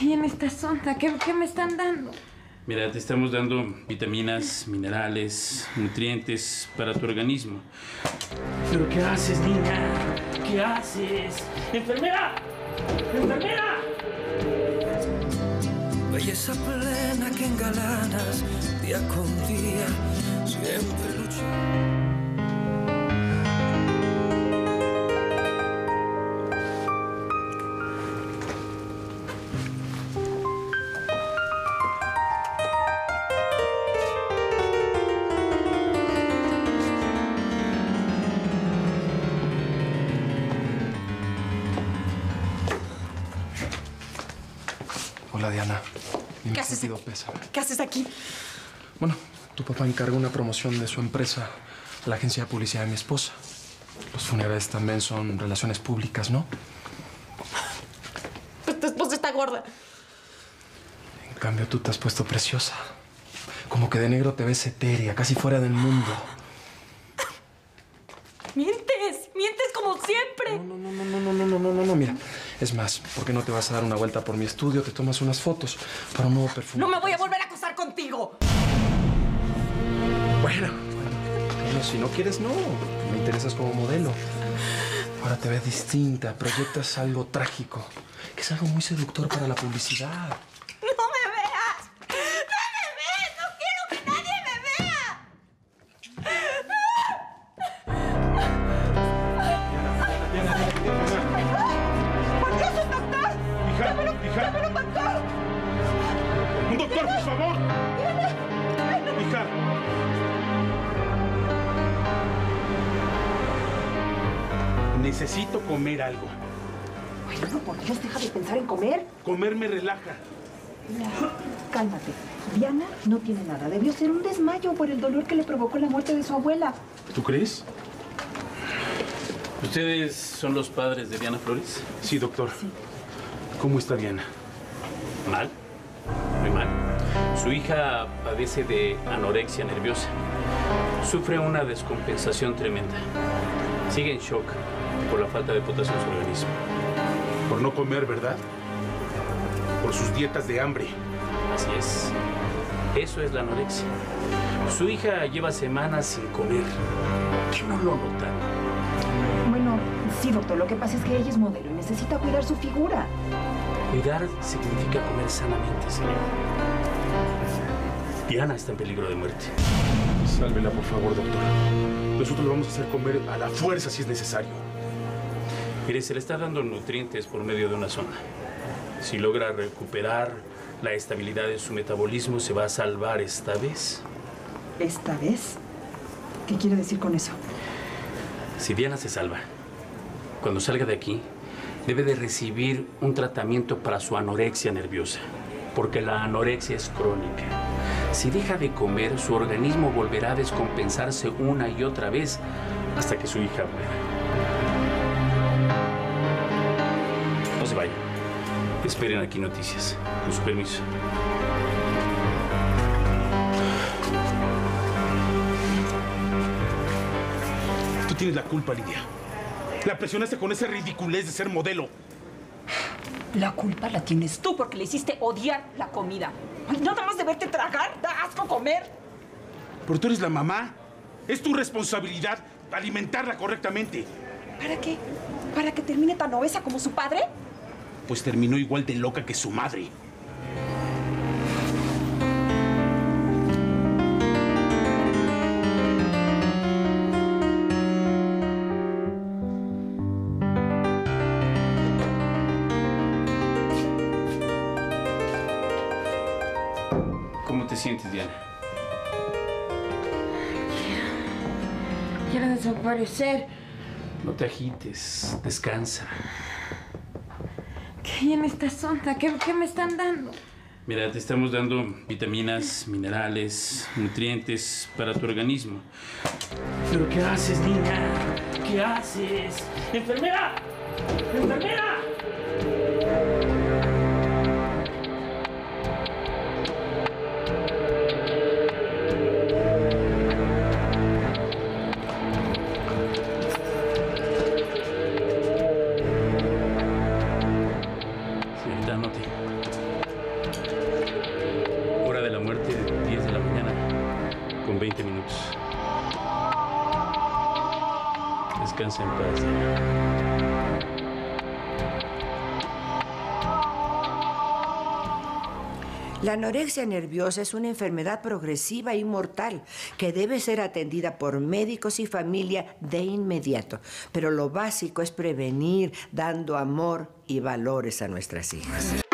¿Y en esta sonda? ¿Qué, qué me están dando? Mira, te estamos dando vitaminas, minerales, nutrientes para tu organismo. ¿Pero qué haces, niña? ¿Qué haces? ¡Enfermera! ¡Enfermera! Belleza plena que engalanas día con día, siempre luchando. Hola, Diana. Mi ¿Qué haces pésame. ¿Qué haces aquí? Bueno, tu papá encargó una promoción de su empresa a la agencia de publicidad de mi esposa. Los funerales también son relaciones públicas, ¿no? Tu esposa está gorda. En cambio, tú te has puesto preciosa. Como que de negro te ves etérea, casi fuera del mundo. Mientes, mientes como siempre. No, no, no, no, no, no, no, no, no, no, mira. Es más, ¿por qué no te vas a dar una vuelta por mi estudio? Te tomas unas fotos para un nuevo perfume. No me voy a volver a acostar contigo. Bueno, bueno, si no quieres, no. Me interesas como modelo. Ahora te ves distinta, proyectas algo trágico, que es algo muy seductor para la publicidad. Necesito comer algo. Bueno, por Dios, deja de pensar en comer. Comer me relaja. Cálmate. Diana no tiene nada. Debió ser un desmayo por el dolor que le provocó la muerte de su abuela. ¿Tú crees? ¿Ustedes son los padres de Diana Flores? Sí, doctor. ¿Cómo está Diana? Mal, muy mal. Su hija padece de anorexia nerviosa. Sufre una descompensación tremenda. Sigue en shock por la falta de potasio en su organismo. Por no comer, ¿verdad? Por sus dietas de hambre. Así es. Eso es la anorexia. Su hija lleva semanas sin comer. ¿Qué no lo notan? Bueno, sí, doctor. Lo que pasa es que ella es modelo y necesita cuidar su figura. Cuidar significa comer sanamente, señor. Diana está en peligro de muerte. Sálvela, por favor, doctor. Nosotros le vamos a hacer comer a la fuerza si es necesario. Mire, se le está dando nutrientes por medio de una sonda. Si logra recuperar la estabilidad de su metabolismo, se va a salvar esta vez. ¿Esta vez? ¿Qué quiere decir con eso? Si Diana se salva, cuando salga de aquí, debe de recibir un tratamiento para su anorexia nerviosa, porque la anorexia es crónica. Si deja de comer, su organismo volverá a descompensarse una y otra vez hasta que su hija muera. Se vayan. Esperen aquí noticias. Con su permiso. Tú tienes la culpa, Lidia. La presionaste con esa ridiculez de ser modelo. La culpa la tienes tú porque le hiciste odiar la comida. Ay, nada más de verte tragar, da asco comer. Pero tú eres la mamá. Es tu responsabilidad alimentarla correctamente. ¿Para qué? ¿Para que termine tan obesa como su padre? Pues terminó igual de loca que su madre. ¿Cómo te sientes, Diana? Quiero desaparecer. No te agites. Descansa. ¿Qué hay en esta sonda? ¿Qué, qué me están dando? Mira, te estamos dando vitaminas, minerales, nutrientes para tu organismo. ¿Pero qué haces, niña? ¿Qué haces? ¡Enfermera! ¡Enfermera! Descansa en paz. La anorexia nerviosa es una enfermedad progresiva y mortal que debe ser atendida por médicos y familia de inmediato. Pero lo básico es prevenir dando amor y valores a nuestras hijas.